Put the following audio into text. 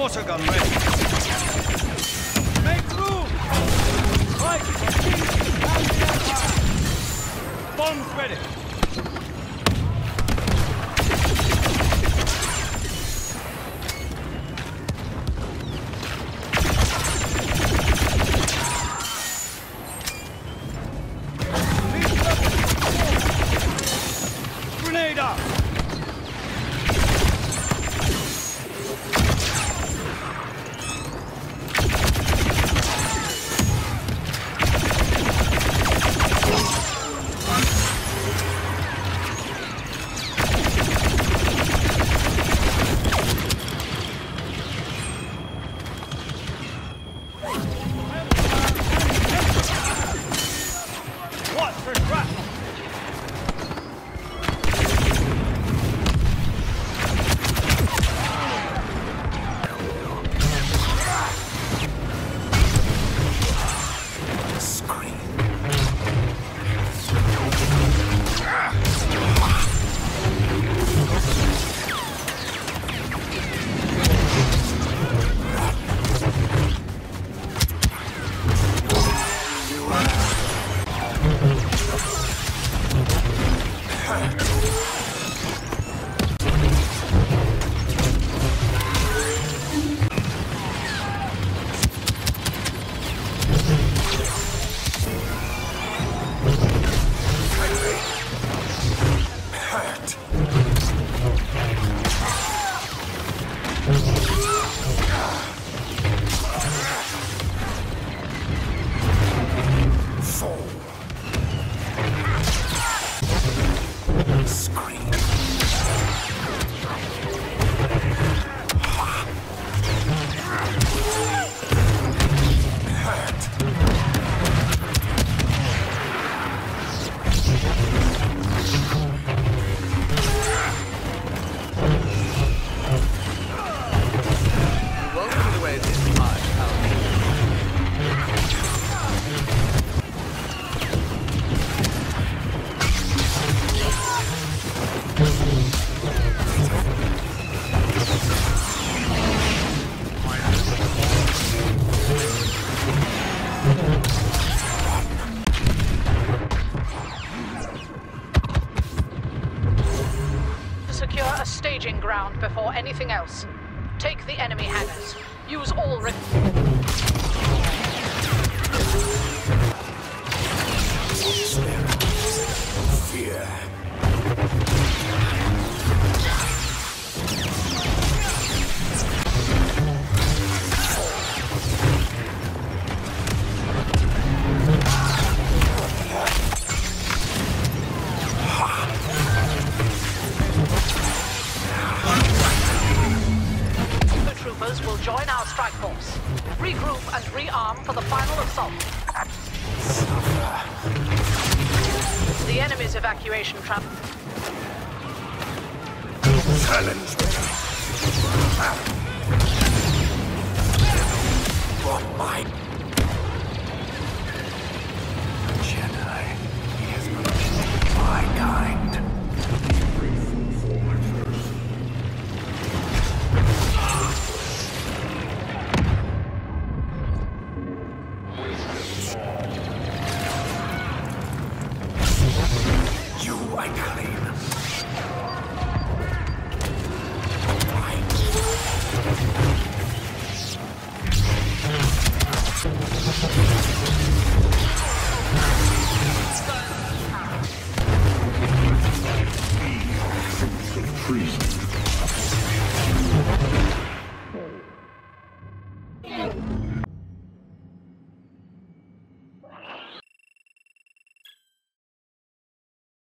Water gun ready. Make room! Fight for King and the Empire! Bombs ready. Huh. Won't staging ground before anything else. Take the enemy hangars. Use all Regroup and rearm for the final assault. The enemy's evacuation trap. Challenge me. What my quite clean. Freeze.